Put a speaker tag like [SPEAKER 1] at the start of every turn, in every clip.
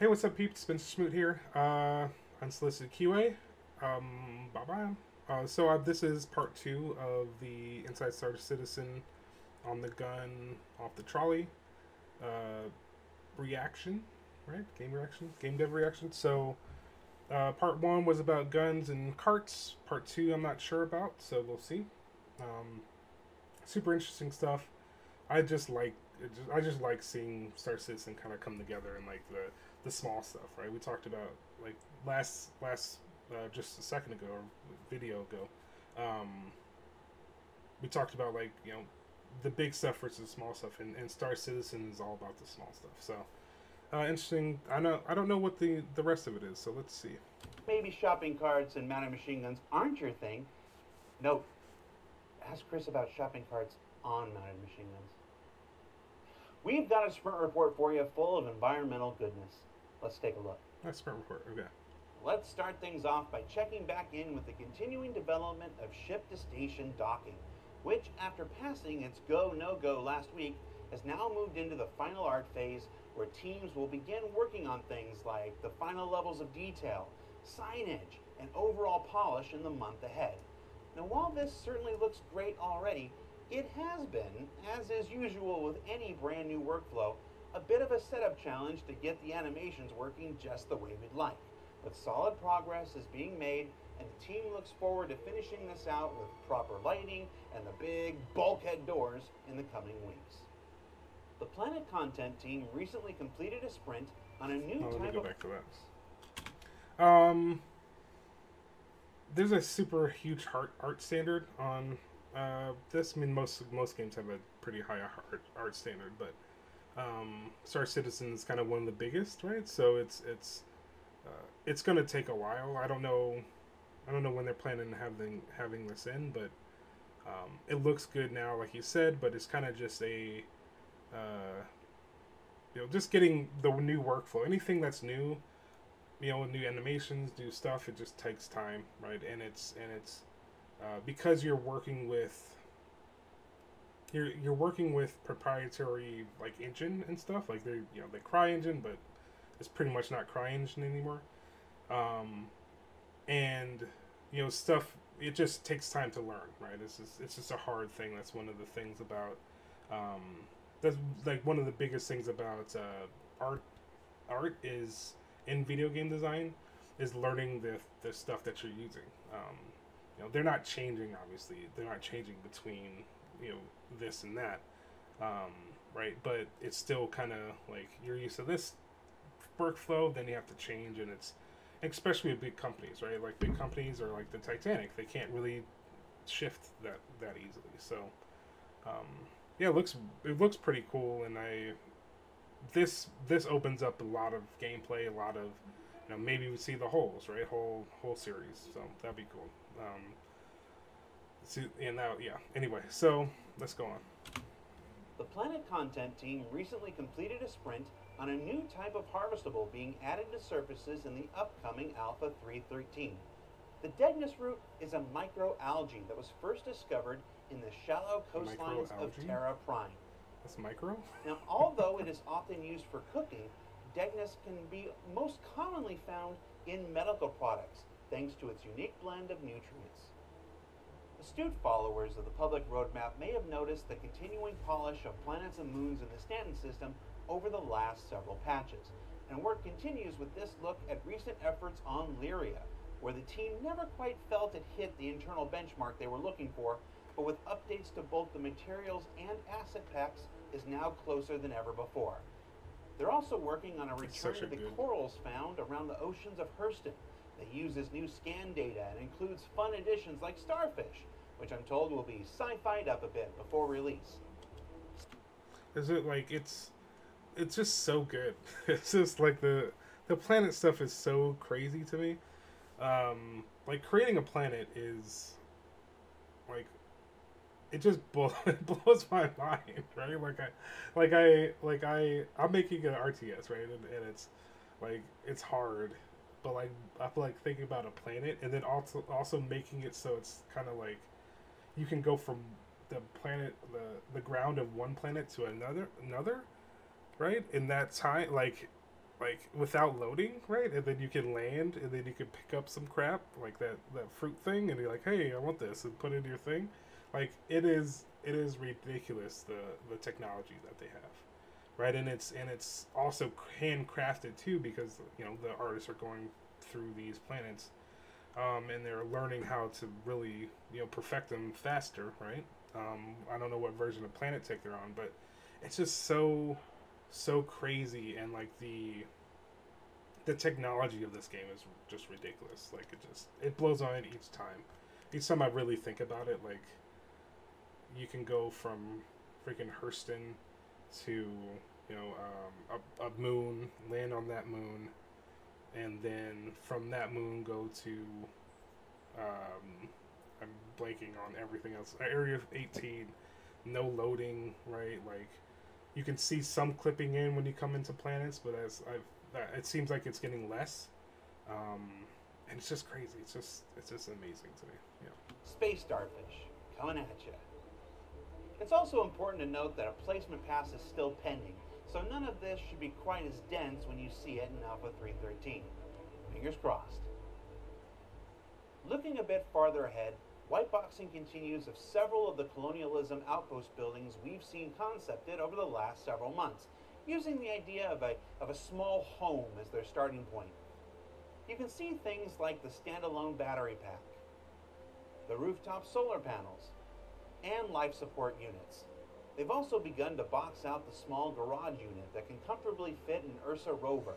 [SPEAKER 1] Hey, what's up, peeps? Spencer Smoot here, uh, unsolicited QA. Um, bye bye. Uh, so uh, this is part two of the Inside Star Citizen on the gun off the trolley uh, reaction, right? Game reaction, game dev reaction. So uh, part one was about guns and carts. Part two, I'm not sure about, so we'll see. Um, super interesting stuff. I just like just, I just like seeing Star Citizen kind of come together and like the the small stuff, right? We talked about like last last uh, just a second ago or video ago. Um, we talked about like you know the big stuff versus the small stuff, and, and Star Citizen is all about the small stuff. So uh, interesting. I know I don't know what the the rest of it is. So let's see.
[SPEAKER 2] Maybe shopping carts and mounted machine guns aren't your thing. Note, ask Chris about shopping carts on mounted machine guns. We've got a sprint report for you full of environmental goodness. Let's take a look.
[SPEAKER 1] That's sprint report. Okay.
[SPEAKER 2] Let's start things off by checking back in with the continuing development of ship to station docking, which, after passing its go no go last week, has now moved into the final art phase where teams will begin working on things like the final levels of detail, signage, and overall polish in the month ahead. Now, while this certainly looks great already, it has been, as is usual with any brand new workflow, a bit of a setup challenge to get the animations working just the way we'd like. But solid progress is being made, and the team looks forward to finishing this out with proper lighting and the big bulkhead doors in the coming weeks. The Planet Content team recently completed a sprint on a new
[SPEAKER 1] Oh, let me
[SPEAKER 2] type
[SPEAKER 1] go
[SPEAKER 2] of
[SPEAKER 1] back to that. Um, there's a super huge art art standard on uh, this. I mean, most most games have a pretty high art, art standard, but um, Star Citizen is kind of one of the biggest, right? So it's it's uh, it's gonna take a while. I don't know, I don't know when they're planning on having having this in, but um, it looks good now, like you said. But it's kind of just a uh, you know, just getting the new workflow. Anything that's new, you know, new animations, new stuff, it just takes time, right? And it's and it's uh, because you're working with you're you're working with proprietary like engine and stuff. Like they you know the CryEngine, but it's pretty much not CryEngine anymore. Um, and you know stuff. It just takes time to learn, right? It's just it's just a hard thing. That's one of the things about. Um, that's like one of the biggest things about uh, art. Art is in video game design is learning the the stuff that you're using. Um, you know, they're not changing. Obviously, they're not changing between you know this and that, um, right? But it's still kind of like you're used to this workflow, then you have to change, and it's especially with big companies, right? Like big companies are like the Titanic; they can't really shift that that easily. So, um, yeah, it looks it looks pretty cool, and I this this opens up a lot of gameplay, a lot of you know maybe we see the holes, right? Whole whole series, so that'd be cool. Um, see, and now yeah. Anyway, so let's go on.
[SPEAKER 2] The Planet Content team recently completed a sprint on a new type of harvestable being added to surfaces in the upcoming Alpha 313. The Degnous root is a microalgae that was first discovered in the shallow coastlines of Terra Prime.
[SPEAKER 1] That's micro.
[SPEAKER 2] Now, although it is often used for cooking, Degnous can be most commonly found in medical products thanks to its unique blend of nutrients. Astute followers of the public roadmap may have noticed the continuing polish of planets and moons in the Stanton system over the last several patches, and work continues with this look at recent efforts on Lyria, where the team never quite felt it hit the internal benchmark they were looking for, but with updates to both the materials and asset packs is now closer than ever before. They're also working on a return to the
[SPEAKER 1] good-
[SPEAKER 2] corals found around the oceans of Hurston that uses new scan data and includes fun additions like Starfish, which I'm told will be sci-fied up a bit before release.
[SPEAKER 1] Is it like it's it's just so good. It's just like the the planet stuff is so crazy to me. Um like creating a planet is like it just blows my mind, right? Like I like I like I I'm making an RTS, right? And, and it's like it's hard, but like I feel like thinking about a planet and then also also making it so it's kind of like you can go from the planet the the ground of one planet to another another right in that time like like without loading, right? And then you can land, and then you can pick up some crap like that that fruit thing, and you're like, hey, I want this, and put it in your thing. Like it is, it is ridiculous the the technology that they have, right? And it's and it's also handcrafted too because you know the artists are going through these planets, um, and they're learning how to really you know perfect them faster, right? Um, I don't know what version of Planet Tech they're on, but it's just so so crazy and like the the technology of this game is just ridiculous. Like it just it blows mind each time. Each time I really think about it, like you can go from freaking Hurston to you know um, a, a moon, land on that moon, and then from that moon go to um, I'm blanking on everything else. Area 18, no loading, right? Like you can see some clipping in when you come into planets, but as I've it seems like it's getting less. Um, and it's just crazy. It's just it's just amazing to me. Yeah.
[SPEAKER 2] Space Starfish, coming at you. It's also important to note that a placement pass is still pending, so none of this should be quite as dense when you see it in Alpha 313. Fingers crossed. Looking a bit farther ahead, whiteboxing continues of several of the colonialism outpost buildings we've seen concepted over the last several months, using the idea of a, of a small home as their starting point. You can see things like the standalone battery pack, the rooftop solar panels, and life support units. They've also begun to box out the small garage unit that can comfortably fit an Ursa rover,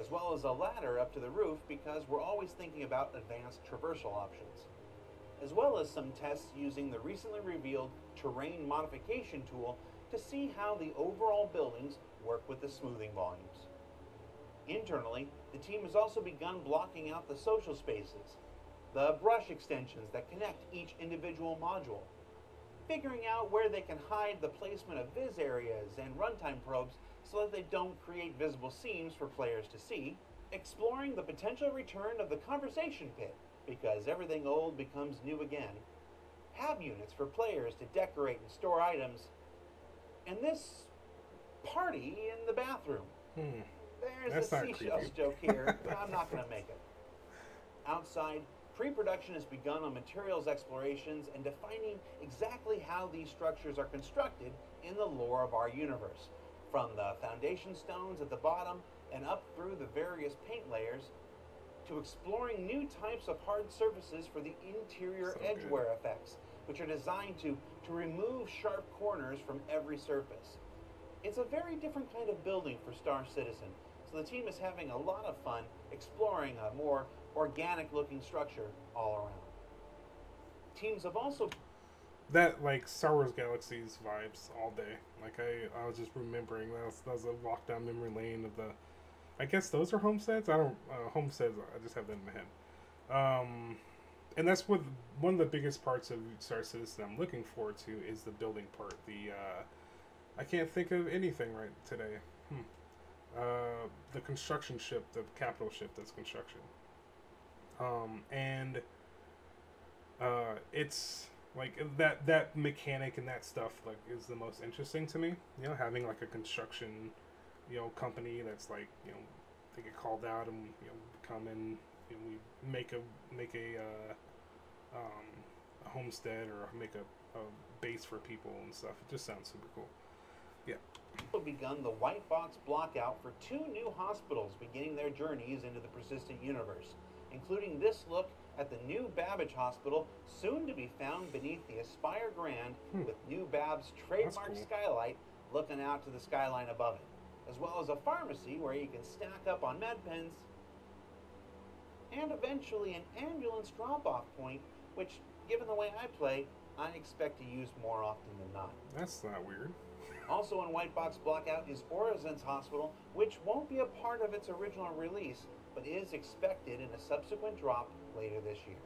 [SPEAKER 2] as well as a ladder up to the roof because we're always thinking about advanced traversal options, as well as some tests using the recently revealed terrain modification tool to see how the overall buildings work with the smoothing volumes. Internally, the team has also begun blocking out the social spaces, the brush extensions that connect each individual module, figuring out where they can hide the placement of viz areas and runtime probes so that they don't create visible seams for players to see, exploring the potential return of the conversation pit, because everything old becomes new again, hab units for players to decorate and store items, and this party in the bathroom.
[SPEAKER 1] Hmm.
[SPEAKER 2] There's
[SPEAKER 1] That's
[SPEAKER 2] a seashells
[SPEAKER 1] creepy.
[SPEAKER 2] joke here, but I'm not going to make it. Outside, pre production has begun on materials explorations and defining exactly how these structures are constructed in the lore of our universe, from the foundation stones at the bottom and up through the various paint layers to exploring new types of hard surfaces for the interior
[SPEAKER 1] So good.
[SPEAKER 2] edgeware effects, which are designed to, to remove sharp corners from every surface. It's a very different kind of building for Star Citizen, so the team is having a lot of fun exploring a more organic looking structure all around. Teams have also
[SPEAKER 1] That like Star Wars Galaxies vibes all day. Like I, I was just remembering that was, that was a walk down memory lane of the. I guess those are homesteads. I don't uh, homesteads. I just have that in my head. Um, and that's what one of the biggest parts of Star Citizen I'm looking forward to is the building part. The uh, I can't think of anything right today. Hmm. Uh, the construction ship, the capital ship that's construction. Um, and uh, it's like that that mechanic and that stuff like is the most interesting to me. You know, having like a construction, you know, company that's like you know they get called out and you know come in and we make a make a uh, um, a homestead or make a, a base for people and stuff. It just sounds super cool.
[SPEAKER 2] also begun the white box blockout for two new hospitals beginning their journeys into the persistent universe, including this look at the new Babbage Hospital, soon to be found beneath the Aspire Grand,
[SPEAKER 1] Hmm.
[SPEAKER 2] with new Bab's trademark
[SPEAKER 1] cool.
[SPEAKER 2] skylight looking out to the skyline above it, as well as a pharmacy where you can stack up on med pens, and eventually an ambulance drop-off point, which, given the way I play, I expect to use more often than not.
[SPEAKER 1] That's not weird.
[SPEAKER 2] Also in White Box Blockout is Orizon's Hospital, which won't be a part of its original release, but is expected in a subsequent drop later this year.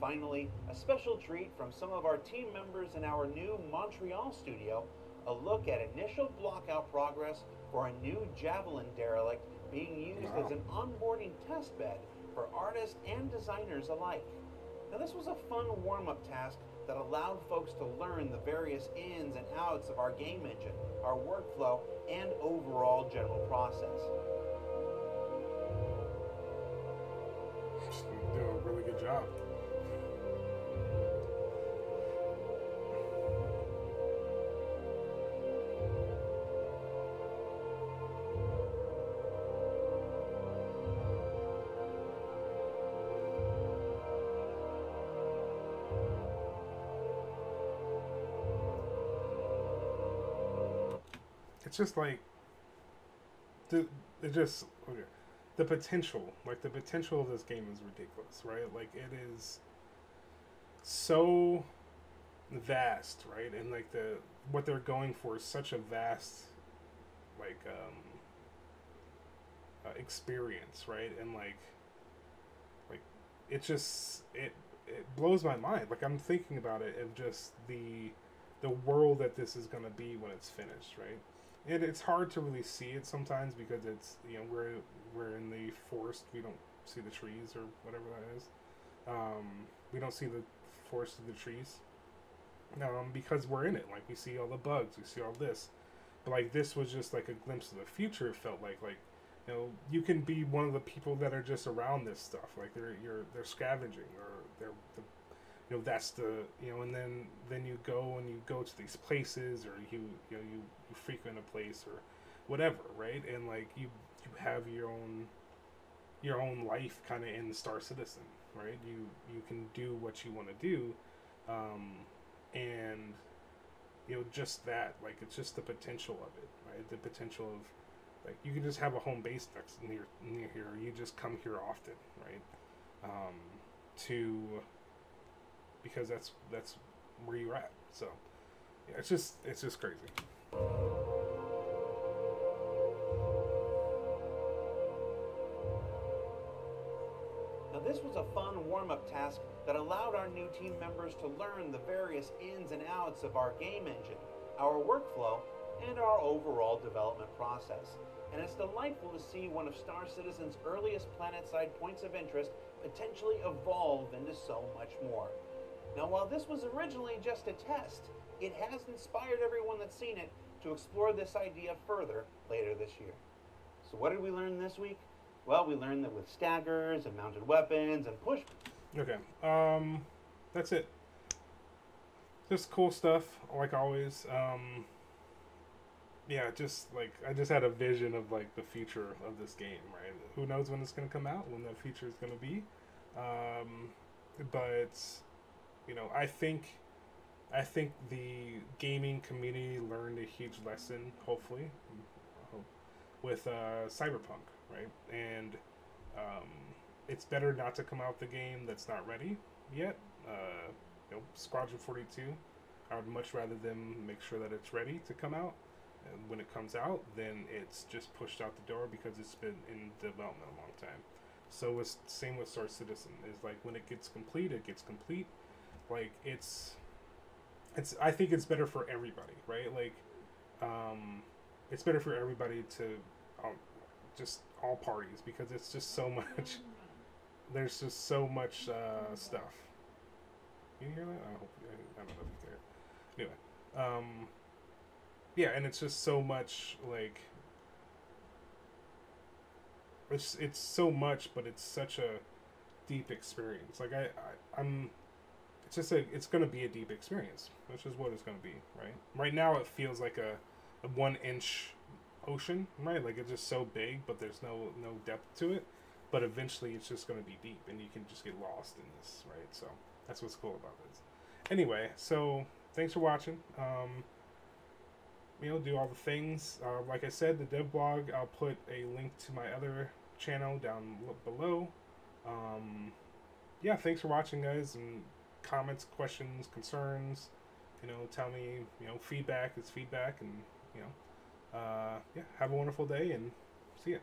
[SPEAKER 2] Finally, a special treat from some of our team members in our new Montreal studio, a look at initial blockout progress for a new Javelin derelict being used
[SPEAKER 1] Wow.
[SPEAKER 2] as an onboarding test bed for artists and designers alike. Now, this was a fun warm up task that allowed folks to learn the various ins and outs of our game engine, our workflow, and overall general process.
[SPEAKER 1] You do a really good job. It's just like the it just okay. the potential like the potential of this game is ridiculous right? Like it is so vast right? And like the what they're going for is such a vast like um uh, experience right? And like like it just it it blows my mind. Like i'm thinking about it of just the the world that this is going to be when it's finished right it, it's hard to really see it sometimes because it's you know we're we're in the forest. We don't see the trees or whatever that is. Um, we don't see the forest of the trees. Um, because we're in it. Like we see all the bugs. We see all this. But like this was just like a glimpse of the future it felt like. Like you know you can be one of the people that are just around this stuff. Like they're you're they're scavenging or they're the, you know that's the you know and then then you go and you go to these places or you you know you, you frequent a place or whatever right? And like you you have your own your own life kind of in star citizen right? You you can do what you want to do um, and you know just that like it's just the potential of it right? The potential of like you can just have a home base next near near here. You just come here often right? Um, to because that's that's where you're at. So yeah, it's just it's just crazy.
[SPEAKER 2] Now this was a fun warm-up task that allowed our new team members to learn the various ins and outs of our game engine, our workflow, and our overall development process. And it's delightful to see one of Star Citizen's earliest planet-side points of interest potentially evolve into so much more. Now, while this was originally just a test, it has inspired everyone that's seen it to explore this idea further later this year. So, what did we learn this week? Well, we learned that with staggers and mounted weapons and push.
[SPEAKER 1] Okay, um, that's it. Just cool stuff, like always. Um, yeah, just like I just had a vision of like the future of this game, right? Who knows when it's gonna come out, when that future is gonna be, um, but you know, I think I think the gaming community learned a huge lesson, hopefully, with uh, Cyberpunk, right? And um, it's better not to come out the game that's not ready yet. Uh, you know, Squadron 42, I would much rather them make sure that it's ready to come out. And when it comes out, then it's just pushed out the door because it's been in development a long time. So it's same with Star Citizen. Is like when it gets complete, it gets complete like it's it's I think it's better for everybody, right? Like um it's better for everybody to um, just all parties because it's just so much there's just so much uh, stuff. You hear that? I hope I, don't know if you care. Anyway, um, yeah, and it's just so much like it's it's so much, but it's such a deep experience. Like I, I I'm it's just a it's going to be a deep experience which is what it's going to be right? Right now it feels like a, a one inch ocean right? Like it's just so big but there's no no depth to it. But eventually it's just going to be deep and you can just get lost in this right? So that's what's cool about this. Anyway so thanks for watching. Um you know do all the things. Uh, like i said the dev blog i'll put a link to my other channel down below. Um yeah thanks for watching guys and comments, questions, concerns. You know, tell me. You know, feedback is feedback, and you know, uh, yeah. Have a wonderful day, and see you.